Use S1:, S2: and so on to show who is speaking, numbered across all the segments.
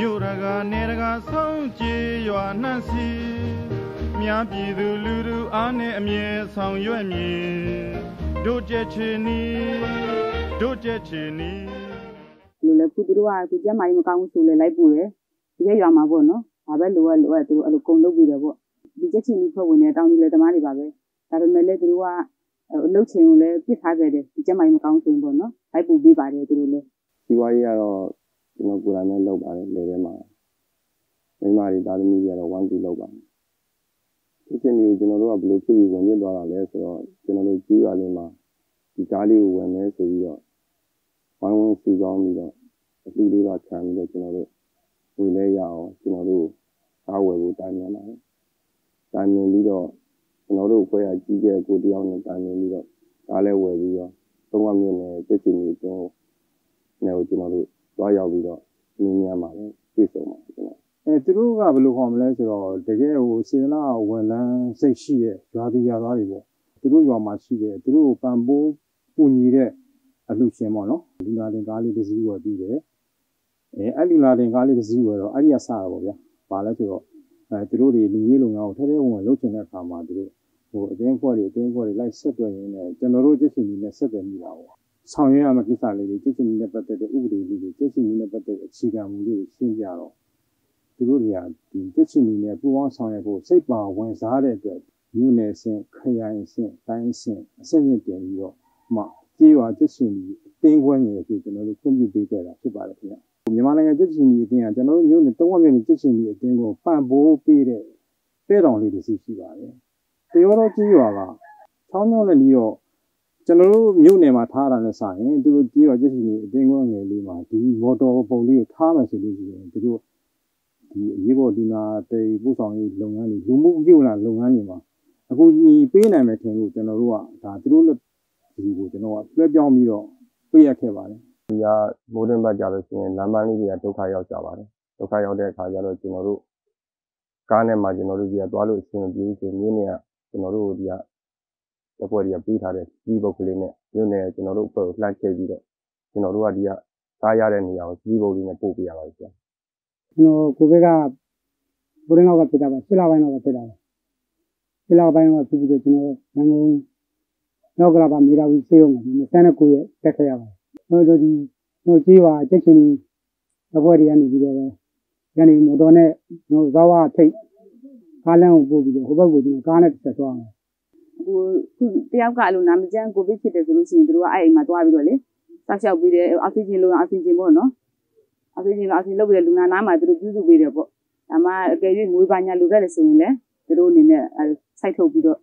S1: မြို့ရကနေရကဆုံးကြေးရွာနှံ့စီမြားပြည်သူလူလူအားနဲ့အမြဲဆောင်ရွက်မည်တို့ကျက်ချီနီတို့ကျက်ချီနီ
S2: လို့လဲခုသူတို့ကခုကျမ်းမာရေးမကောင်းဘူးဆိုလဲလိုက်ပို့တယ်ဒီရက်ရွာမှာပေါ့နော်ဒါပဲလိုအပ်လိုအပ်သူတို့အဲ့လိုကုံလုပ်ပြီးတယ်ပေါ့ဒီချက်ချင်းကြီးဖွဲ့ဝင်တဲ့တောင်းသူလဲသမားတွေပါပဲဒါပေမဲ့လည်းသူတို့ကအလုပ်ချိန်ကိုလည်းပြစ်ထားခဲ့တယ်ဒီကျမ်းမာရေးမကောင်းဆိုရင်ပေါ့နော်လိုက်ပို့ပေးပါတယ်သူတို့လည်း
S3: စီးပွားရေးကတော့ ကျွန်တော်ကိုယ်တိုင်ပဲလုပ်ပါတယ်လေထဲမှာမိမတွေတာသမီတွေကတော့1 2လုပ်ပါတယ်ဒီချိန်ကြီးကျွန်တော်တို့ကဘယ်လိုဖြစ်ပြီးဝင်ပြသွားတာလဲဆိုတော့ကျွန်တော်တို့ကြီးရွာလေးမှာဒီကားလေးကိုဝင်မယ်ဆိုပြီးတော့ဝိုင်းဝန်းစုဆောင်းပြီးတော့အတူလေးပါခံပြီးတော့ကျွန်တော်တို့ဝင်လဲရအောင်ကျွန်တော်တို့ကားဝယ်ဖို့တိုင်မြန်ပါတယ်တိုင်မြန်ပြီးတော့ကျွန်တော်တို့အဖွဲ့အကြီးကျယ်ကိုတယောက်နဲ့တိုင်မြန်ပြီးတော့ကားလဲဝယ်ပြီးတော့သုံးဝမြို့နယ်တက်ချင်ကြီးအင်းကိုနေကိုကျွန်တော်တို့ တွားရောက်ပြီးတော့နင်းညမ်းပါတယ်ပြည့်စုံပါတယ်ကျွန်တော်
S4: အဲသူတို့ကဘယ်လိုခေါ်မလဲဆိုတော့တကယ်ဟိုစေတနာဝန်လန်းစိတ်ရှိတဲ့ရွာသူရွာသားတွေပေါ့သူတို့ရွာမှာရှိတဲ့သူတို့ကိုပံ့ပိုးပူညီတဲ့အလှရှင်ပေါ့နော်လူနာတင်ကားလေးတစ်စီးဝယ်ပြီးတယ်အဲအဲ့လူနာတင်ကားလေးတစ်စီးဝယ်တော့အဲ့ဒီကစတာပေါ့ဗျာဘာလဲဆိုတော့အဲသူတို့တွေလူကြီးလုံငန်းကိုထဲထဲဝင်ဝင်လုပ်ချင်တဲ့အခါမှာသူတို့ဟိုအတင်းဖွဲ့တွေအတင်းဖွဲ့တွေလိုက်ဆက်သွယ်ရင်းနဲ့ကျွန်တော်တို့ကြည့်ချင်နေတဲ့ဆက်သွယ်မိတာပေါ့ ဆောင်ရွက်ရမယ့်ကိစ္စလေးတွေကြည့်ချင်နေတဲ့ပတ်သက်တဲ့ဥပဒေလေးတွေကြည့်ချင်နေတဲ့ပတ်သက်တဲ့အခြေခံမူလေးတွေရှင်းပြတော့သူတို့တွေကဒီတက်ချင်နေနဲ့ပူပေါင်းဆောင်ရွက်ဖို့စိတ်ပါဝင်စားတဲ့အတွက်မြို့နယ်အဆင့်ခရိုင်အဆင့်တိုင်းအဆင့်အဆင့်ချင်းတင်ပြီးတော့မှကြေးရွာတက်ချင်ဒီအတင်းခွဲနေပြီကျွန်တော်တို့ခွင့်ပြုပေးခဲ့တာဖြစ်ပါတယ်ခင်ဗျမြန်မာနိုင်ငံတက်ချင်ဒီအတင်းကကျွန်တော်တို့မြို့နယ်သုံးဝမြို့နယ်တက်ချင်ဒီအတင်းကိုပံ့ပိုးပေးတဲ့ပဲတော်လေးတစ်စီးရှိပါတယ်တရောတော့ကြေးရွာကချောင်းချောင်းနဲ့လီတော့ ကျွန်တော်တို့မြို့နယ်မှာထားတာနဲ့စရင်သူတို့ကြေးရွာတက်ချင်ဒီအတင်းခွဲငယ်လေးမှာဒီမော်တော်ပုံလေးကိုထားမယ်ဆိုလို့ရှိရင်သူတို့ဒီအရေးပေါ်ဒီနာတေပို့ဆောင်ရေးလုပ်ငန်းတွေလူမှုပြုလာလုပ်ငန်းတွေမှာအခုညီပေးနိုင်မယ်ထင်လို့ကျွန်တော်တို့ကဒါသူတို့လက်ဒီကိုကျွန်တော်ကလွှဲပြောင်းပြီးတော့ပေးရခဲ့ပါတယ်
S3: ဒီကမိုးတင်ဘက်ကြလို့ရှိရင်လမ်းပန်းလေးတွေကဒုက္ခရောက်ကြပါတယ်ဒုက္ခရောက်တဲ့အခါကျတော့ကျွန်တော်တို့ကားနဲ့မှကျွန်တော်တို့ကြီးကသွားလို့အဆင်မပြေဘူးဆိုမြို့နယ်ကကျွန်တော်တို့ဒီက လက်ပွဲတွေကပေးထားတဲ့ကြီးပုတ်ကလေးနဲ့မြို့နယ်ကျွန်တော်တို့အဖွဲ့ကိုလှမ်းချိန်ပြီးတော့ကျွန်တော်တို့ကဒီကကားရတဲ့နေရာကိုကြီးပုတ်လေးနဲ့ပို့ပေးရပါတယ်ဆရာ
S5: ကျွန်တော်ကိုဗစ်ကဘုရင်လောက်ကဖြစ်တာပါရှစ်လပိုင်းလောက်ကဖြစ်တာပါရှစ်လပိုင်းလောက်ကဖြစ်ပြီးတော့ကျွန်တော်ရန်ကုန်နောက်ကလာပါမိသားစုဆေးရုံမှာ29ရက်တက်ခဲ့ရပါတယ်ကျွန်တော်တို့ဒီကျွန်တော်ကြီးပါချက်ချင်းအပွဲတွေကနေပြီးတော့ပဲရန်နေမော်တော်နဲ့ကျွန်တော်ဇောဝထိတ်ကားလမ်းကိုပို့ပြီးတော့ဟိုဘက်ကိုကျွန်တော်ကားနဲ့တက်သွားတယ်
S2: ဟိုခုတယောက်ကအဲ့လိုနာမကျန်းကိုဗစ်ဖြစ်တယ်ဆိုလို့ရှိရင်သူတို့ကအဲ့အိမ်မှာတွားပြီးတော့လေစောက်ရှောက်ပြီးတယ်အောက်ဆီဂျင်လိုအောက်ဆီဂျင်ပေါ့နော်အောက်ဆီဂျင်လိုအောက်ဆီဂျင်လုပ်ပြီးတဲ့လူနာနားမှာသူတို့ပြုစုပေးတယ်ပေါ့ဒါမှအကယ်၍မွေးပါညာလူခဲ့တယ်ဆိုရင်လည်းသူတို့အနေနဲ့အဲစိုက်ထုတ်ပြီးတော့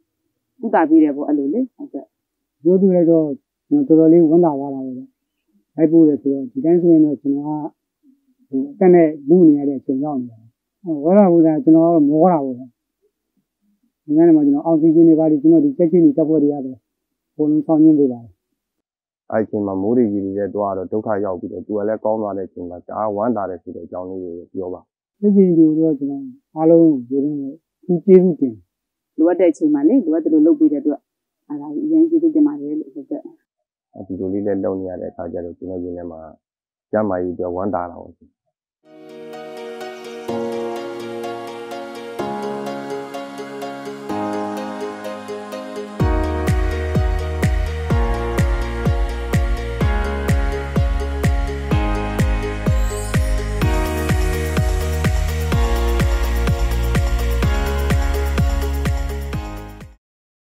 S2: ကုသပေးတယ်ပေါ့အဲ့လိုလေဟုတ်ကဲ့
S5: ပြောသူလိုက်တော့ကျွန်တော်တော်တော်လေးဝန်တာသွားတာပဲလိုက်ပို့တယ်ဆိုတော့ဒီတိုင်းဆိုရင်တော့ကျွန်တော်ကဟိုအတက်နဲ့လူနေရတဲ့အချိန်ရောက်နေတာဟိုဝရဘူးလားကျွန်တော်ကမောတာပေါ့ ဒီနေ့မှကျွန်တော်အောက်ဆီဂျင်တွေပါလိကျွန်တော်ဒီချက်ချင်းတွေတက်ဖို့တွေရတယ်ဘုံလုံးဆောင်ရင်းပေးပါတယ်
S3: အဲ့ဒီအချိန်မှာမိုးရီကြီးတွေလည်းတွားတော့ဒုက္ခရောက်ပြီးတော့သူကလည်းကောင်းသွားတဲ့အချိန်မှာဒါဝမ်းသာတယ်ဆိုတဲ့အကြောင်းလေးကိုပြောပါ
S5: ချက်ချင်းတွေတော့ကျွန်တော်အားလုံးကိုဒီနေ့သူကျေးဇူးတင်
S2: လိုအပ်တဲ့အချိန်မှာလေလိုအပ်တယ်လို့လုပ်ပေးတဲ့အတွက်အဲ့ဒါအရင်ကျေးဇူးတင်ပါတယ်လို့ဟုတ်ကဲ့
S3: ဒီလိုလေးလည်းလုပ်နေရတဲ့အခါကျတော့ကျွန်တော်ဒီနေ့မှာကျမ်းမာရေးအတွက်ဝမ်းသာတာပေါ့